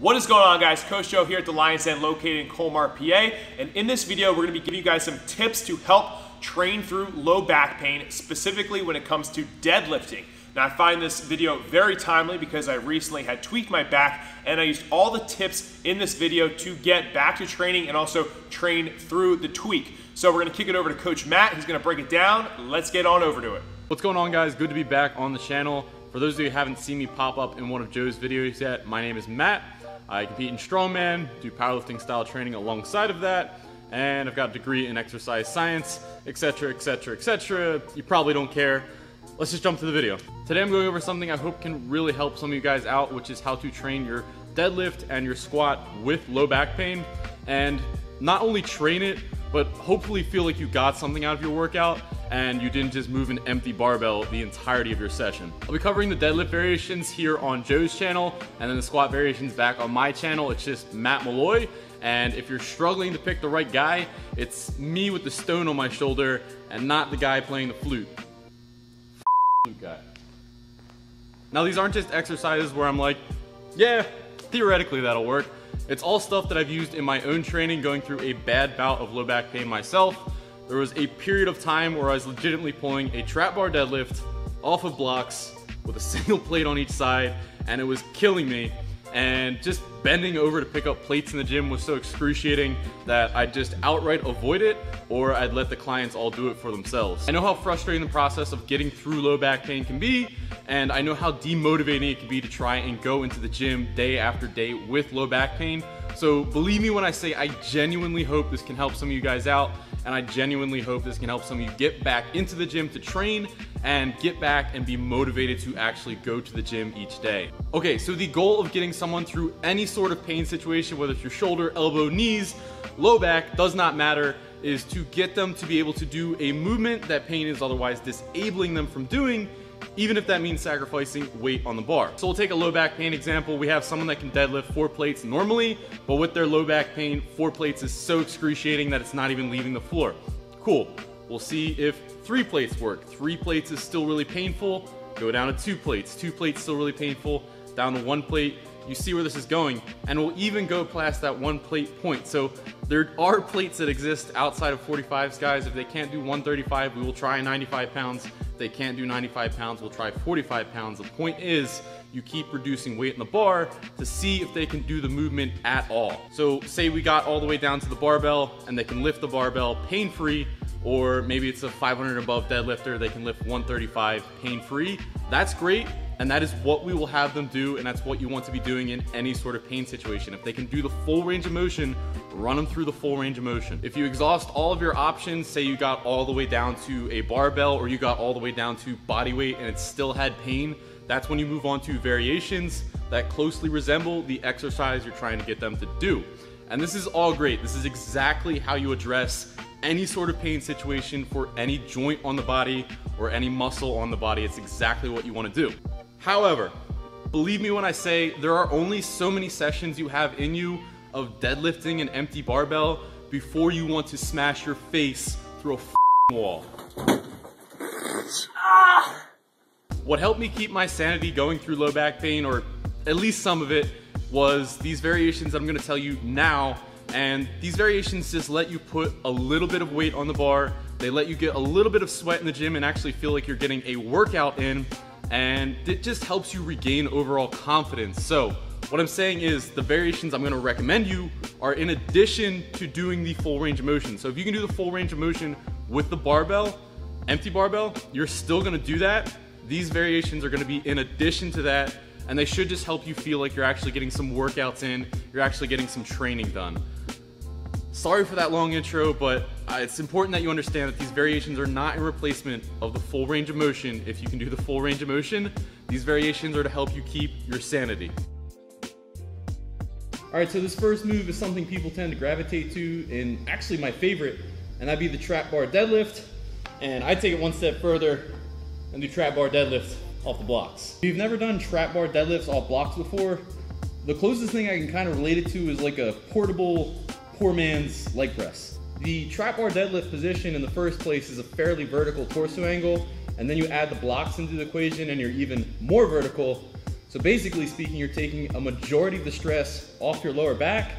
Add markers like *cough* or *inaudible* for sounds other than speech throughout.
What is going on guys? Coach Joe here at the Lions Den located in Colmar, PA. And in this video, we're gonna be giving you guys some tips to help train through low back pain, specifically when it comes to deadlifting. Now I find this video very timely because I recently had tweaked my back and I used all the tips in this video to get back to training and also train through the tweak. So we're gonna kick it over to Coach Matt. He's gonna break it down. Let's get on over to it. What's going on guys? Good to be back on the channel. For those of you who haven't seen me pop up in one of Joe's videos yet, my name is Matt. I compete in strongman, do powerlifting style training alongside of that, and I've got a degree in exercise science, etc, etc, etc. You probably don't care. Let's just jump to the video. Today I'm going over something I hope can really help some of you guys out, which is how to train your deadlift and your squat with low back pain, and not only train it, but hopefully feel like you got something out of your workout and you didn't just move an empty barbell the entirety of your session. I'll be covering the deadlift variations here on Joe's channel and then the squat variations back on my channel. It's just Matt Malloy. And if you're struggling to pick the right guy, it's me with the stone on my shoulder and not the guy playing the flute. flute guy. Now these aren't just exercises where I'm like, yeah, theoretically that'll work. It's all stuff that I've used in my own training going through a bad bout of low back pain myself. There was a period of time where I was legitimately pulling a trap bar deadlift off of blocks with a *laughs* single plate on each side and it was killing me and just bending over to pick up plates in the gym was so excruciating that I'd just outright avoid it or I'd let the clients all do it for themselves. I know how frustrating the process of getting through low back pain can be and I know how demotivating it can be to try and go into the gym day after day with low back pain. So believe me when I say I genuinely hope this can help some of you guys out and I genuinely hope this can help some of you get back into the gym to train and get back and be motivated to actually go to the gym each day. Okay, so the goal of getting someone through any sort of pain situation, whether it's your shoulder, elbow, knees, low back, does not matter, is to get them to be able to do a movement that pain is otherwise disabling them from doing even if that means sacrificing weight on the bar. So we'll take a low back pain example. We have someone that can deadlift four plates normally, but with their low back pain, four plates is so excruciating that it's not even leaving the floor. Cool. We'll see if three plates work. Three plates is still really painful. Go down to two plates. Two plates still really painful. Down to one plate you see where this is going, and we'll even go past that one plate point. So there are plates that exist outside of 45s, guys. If they can't do 135, we will try 95 pounds. They can't do 95 pounds, we'll try 45 pounds. The point is, you keep reducing weight in the bar to see if they can do the movement at all. So say we got all the way down to the barbell and they can lift the barbell pain-free, or maybe it's a 500 above deadlifter, they can lift 135 pain-free. That's great, and that is what we will have them do, and that's what you want to be doing in any sort of pain situation. If they can do the full range of motion, run them through the full range of motion. If you exhaust all of your options, say you got all the way down to a barbell or you got all the way down to body weight and it still had pain, that's when you move on to variations that closely resemble the exercise you're trying to get them to do. And this is all great. This is exactly how you address any sort of pain situation for any joint on the body or any muscle on the body. It's exactly what you want to do. However, believe me when I say there are only so many sessions you have in you of deadlifting an empty barbell before you want to smash your face through a wall. Ah! What helped me keep my sanity going through low back pain, or at least some of it, was these variations I'm gonna tell you now. And these variations just let you put a little bit of weight on the bar. They let you get a little bit of sweat in the gym and actually feel like you're getting a workout in and it just helps you regain overall confidence. So what I'm saying is the variations I'm gonna recommend you are in addition to doing the full range of motion. So if you can do the full range of motion with the barbell, empty barbell, you're still gonna do that. These variations are gonna be in addition to that, and they should just help you feel like you're actually getting some workouts in, you're actually getting some training done. Sorry for that long intro, but uh, it's important that you understand that these variations are not a replacement of the full range of motion. If you can do the full range of motion, these variations are to help you keep your sanity. All right, so this first move is something people tend to gravitate to, and actually my favorite, and that'd be the trap bar deadlift. And I take it one step further and do trap bar deadlift off the blocks. If you've never done trap bar deadlifts off blocks before, the closest thing I can kind of relate it to is like a portable poor man's leg press. The trap bar deadlift position in the first place is a fairly vertical torso angle, and then you add the blocks into the equation and you're even more vertical. So basically speaking, you're taking a majority of the stress off your lower back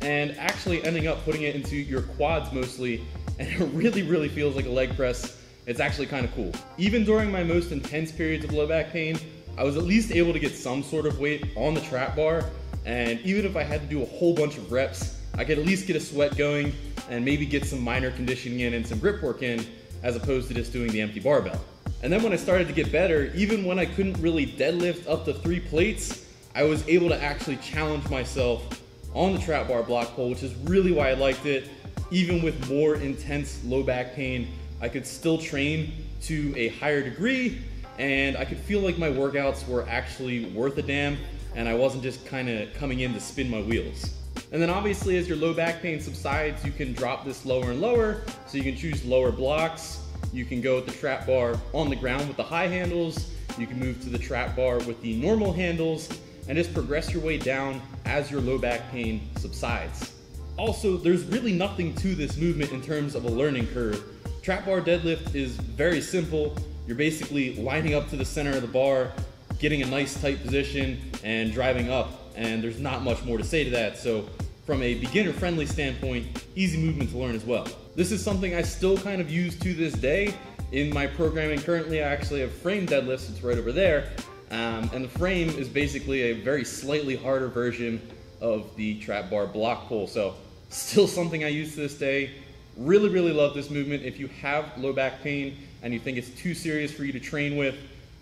and actually ending up putting it into your quads mostly, *laughs* and it really, really feels like a leg press. It's actually kind of cool. Even during my most intense periods of low back pain, I was at least able to get some sort of weight on the trap bar, and even if I had to do a whole bunch of reps, I could at least get a sweat going and maybe get some minor conditioning in and some grip work in, as opposed to just doing the empty barbell. And then when I started to get better, even when I couldn't really deadlift up to three plates, I was able to actually challenge myself on the trap bar block pull, which is really why I liked it. Even with more intense low back pain, I could still train to a higher degree and I could feel like my workouts were actually worth a damn and I wasn't just kind of coming in to spin my wheels. And then obviously as your low back pain subsides, you can drop this lower and lower. So you can choose lower blocks. You can go with the trap bar on the ground with the high handles. You can move to the trap bar with the normal handles and just progress your way down as your low back pain subsides. Also, there's really nothing to this movement in terms of a learning curve. Trap bar deadlift is very simple. You're basically lining up to the center of the bar, getting a nice tight position, and driving up. And there's not much more to say to that. So, from a beginner friendly standpoint, easy movement to learn as well. This is something I still kind of use to this day. In my programming currently, I actually have frame deadlifts, it's right over there. Um, and the frame is basically a very slightly harder version of the trap bar block pull. So, still something I use to this day. Really, really love this movement. If you have low back pain and you think it's too serious for you to train with,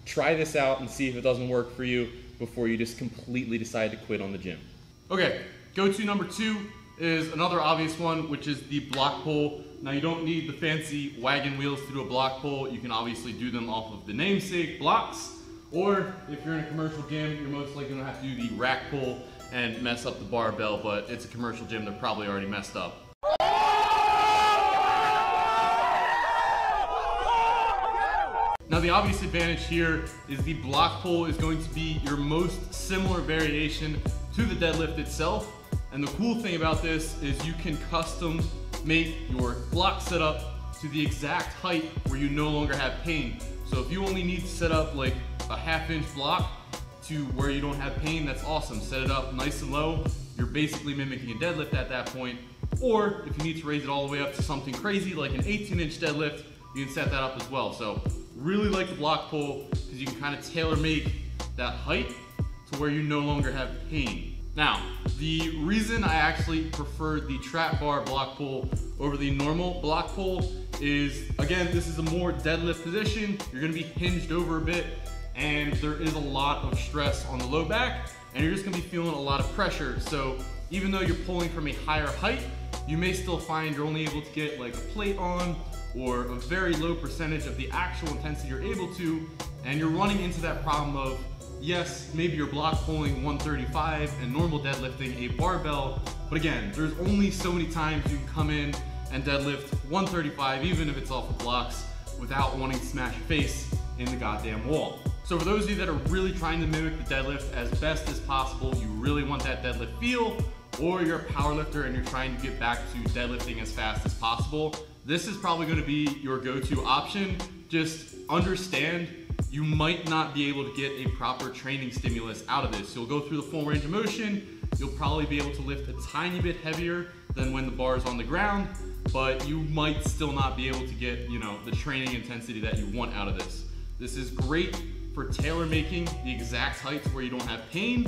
try this out and see if it doesn't work for you before you just completely decide to quit on the gym. Okay, go-to number two is another obvious one, which is the block pull. Now you don't need the fancy wagon wheels to do a block pull. You can obviously do them off of the namesake blocks, or if you're in a commercial gym, you're most likely gonna have to do the rack pull and mess up the barbell, but it's a commercial gym, they're probably already messed up. Now the obvious advantage here is the block pull is going to be your most similar variation to the deadlift itself. And the cool thing about this is you can custom make your block setup to the exact height where you no longer have pain. So if you only need to set up like a half inch block to where you don't have pain, that's awesome. Set it up nice and low. You're basically mimicking a deadlift at that point. Or if you need to raise it all the way up to something crazy like an 18 inch deadlift, you can set that up as well. So really like the block pull because you can kind of tailor make that height to where you no longer have pain. Now, the reason I actually prefer the trap bar block pull over the normal block pull is, again, this is a more deadlift position. You're gonna be hinged over a bit and there is a lot of stress on the low back and you're just gonna be feeling a lot of pressure. So even though you're pulling from a higher height, you may still find you're only able to get like a plate on or a very low percentage of the actual intensity you're able to, and you're running into that problem of, yes, maybe you're block pulling 135 and normal deadlifting a barbell, but again, there's only so many times you can come in and deadlift 135, even if it's off of blocks, without wanting to smash your face in the goddamn wall. So for those of you that are really trying to mimic the deadlift as best as possible, you really want that deadlift feel, or you're a powerlifter and you're trying to get back to deadlifting as fast as possible, this is probably gonna be your go-to option. Just understand you might not be able to get a proper training stimulus out of this. You'll go through the full range of motion, you'll probably be able to lift a tiny bit heavier than when the bar is on the ground, but you might still not be able to get, you know, the training intensity that you want out of this. This is great for tailor making the exact heights where you don't have pain,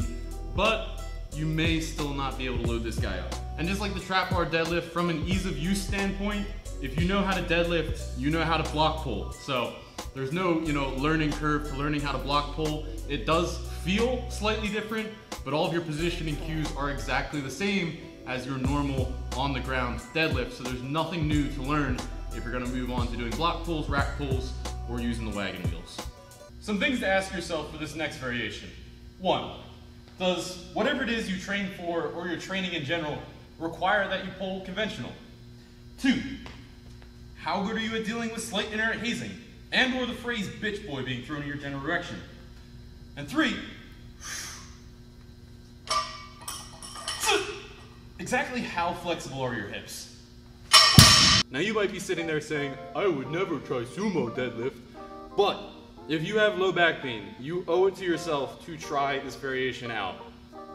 but you may still not be able to load this guy up. And just like the trap bar deadlift, from an ease of use standpoint, if you know how to deadlift, you know how to block pull. So there's no, you know, learning curve to learning how to block pull. It does feel slightly different, but all of your positioning cues are exactly the same as your normal on the ground deadlift. So there's nothing new to learn if you're gonna move on to doing block pulls, rack pulls, or using the wagon wheels. Some things to ask yourself for this next variation. One, does whatever it is you train for or your training in general require that you pull conventional? Two, how good are you at dealing with slight inherent hazing and or the phrase bitch boy being thrown in your general direction? And three, *sighs* exactly how flexible are your hips? Now you might be sitting there saying, I would never try sumo deadlift, but If you have low back pain, you owe it to yourself to try this variation out.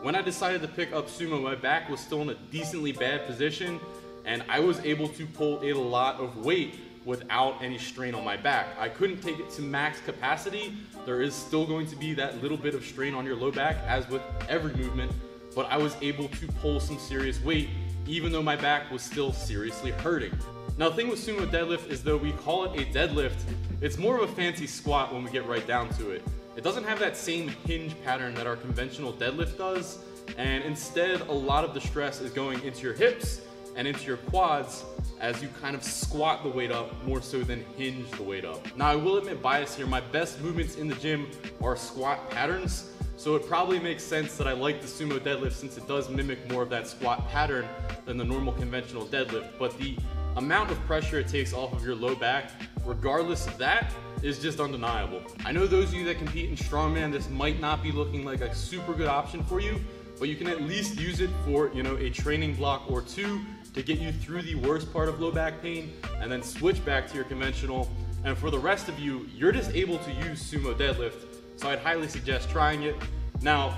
When I decided to pick up sumo, my back was still in a decently bad position, and I was able to pull a lot of weight without any strain on my back. I couldn't take it to max capacity. There is still going to be that little bit of strain on your low back, as with every movement, but I was able to pull some serious weight, even though my back was still seriously hurting. Now, the thing with sumo deadlift is though we call it a deadlift, it's more of a fancy squat when we get right down to it. It doesn't have that same hinge pattern that our conventional deadlift does, and instead a lot of the stress is going into your hips and into your quads as you kind of squat the weight up more so than hinge the weight up. Now I will admit bias here, my best movements in the gym are squat patterns, so it probably makes sense that I like the sumo deadlift since it does mimic more of that squat pattern than the normal conventional deadlift, but the amount of pressure it takes off of your low back, regardless of that, is just undeniable. I know those of you that compete in strongman, this might not be looking like a super good option for you, but you can at least use it for, you know, a training block or two to get you through the worst part of low back pain and then switch back to your conventional. And for the rest of you, you're just able to use sumo deadlift. So I'd highly suggest trying it. Now,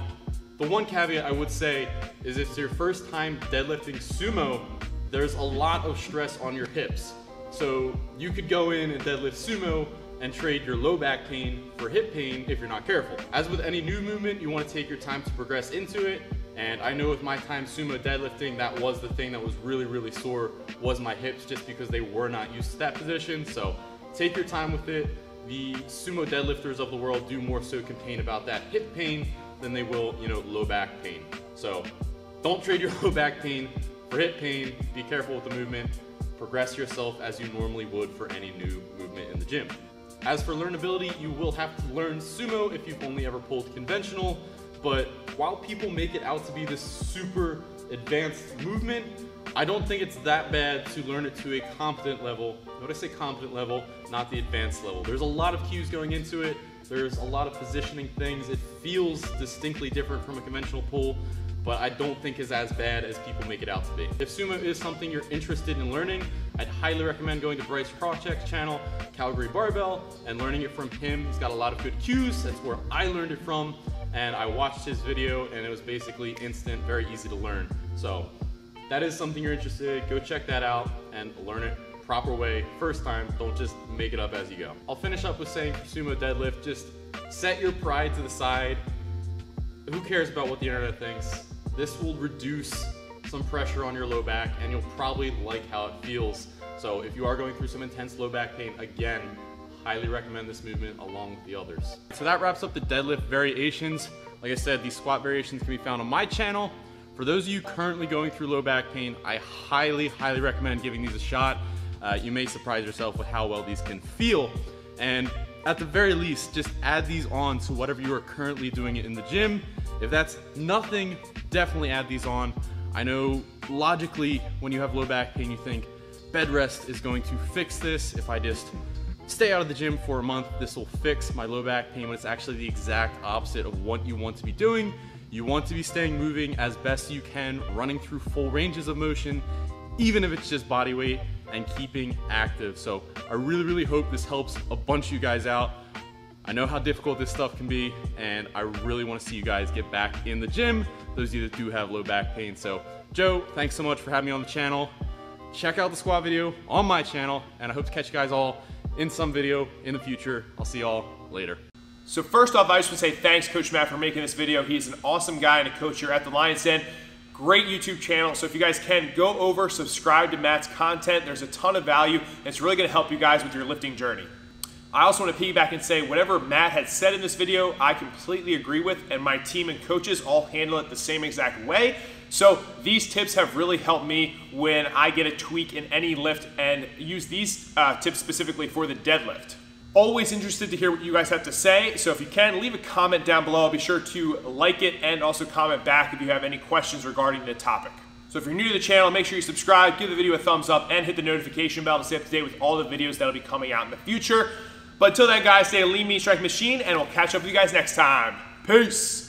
the one caveat I would say is if it's your first time deadlifting sumo, there's a lot of stress on your hips. So you could go in and deadlift sumo and trade your low back pain for hip pain if you're not careful. As with any new movement, you wanna take your time to progress into it. And I know with my time sumo deadlifting, that was the thing that was really, really sore was my hips just because they were not used to that position. So take your time with it. The sumo deadlifters of the world do more so complain about that hip pain than they will, you know, low back pain. So don't trade your *laughs* low back pain for hip pain. Be careful with the movement. Progress yourself as you normally would for any new movement in the gym. As for learnability, you will have to learn sumo if you've only ever pulled conventional, but while people make it out to be this super advanced movement, I don't think it's that bad to learn it to a competent level. Notice I say competent level, not the advanced level. There's a lot of cues going into it. There's a lot of positioning things. It feels distinctly different from a conventional pull, but I don't think is as bad as people make it out to be. If sumo is something you're interested in learning, I'd highly recommend going to Bryce Krawczyk's channel, Calgary Barbell, and learning it from him. He's got a lot of good cues. That's where I learned it from, and I watched his video, and it was basically instant, very easy to learn. So that is something you're interested in, go check that out and learn it proper way first time. Don't just make it up as you go. I'll finish up with saying for sumo deadlift, just set your pride to the side. Who cares about what the internet thinks? This will reduce some pressure on your low back and you'll probably like how it feels. So if you are going through some intense low back pain, again, highly recommend this movement along with the others. So that wraps up the deadlift variations. Like I said, these squat variations can be found on my channel. For those of you currently going through low back pain, I highly, highly recommend giving these a shot. Uh, you may surprise yourself with how well these can feel. And at the very least, just add these on to whatever you are currently doing in the gym. If that's nothing, definitely add these on. I know logically, when you have low back pain, you think bed rest is going to fix this. If I just stay out of the gym for a month, this will fix my low back pain, when it's actually the exact opposite of what you want to be doing. You want to be staying moving as best you can, running through full ranges of motion, even if it's just body weight and keeping active. So I really, really hope this helps a bunch of you guys out. I know how difficult this stuff can be, and I really want to see you guys get back in the gym, those of you that do have low back pain. So, Joe, thanks so much for having me on the channel. Check out the squat video on my channel, and I hope to catch you guys all in some video in the future. I'll see y'all later. So first off, I just want to say thanks, Coach Matt, for making this video. He's an awesome guy and a coach here at the Lions Den. Great YouTube channel. So if you guys can, go over, subscribe to Matt's content. There's a ton of value, and it's really going to help you guys with your lifting journey. I also want to piggyback and say whatever Matt had said in this video, I completely agree with, and my team and coaches all handle it the same exact way. So these tips have really helped me when I get a tweak in any lift and use these uh, tips specifically for the deadlift. Always interested to hear what you guys have to say. So if you can, leave a comment down below. Be sure to like it and also comment back if you have any questions regarding the topic. So if you're new to the channel, make sure you subscribe, give the video a thumbs up, and hit the notification bell to stay up to date with all the videos that'll be coming out in the future. But until then, guys, stay a lean, mean, strength machine, and we'll catch up with you guys next time. Peace!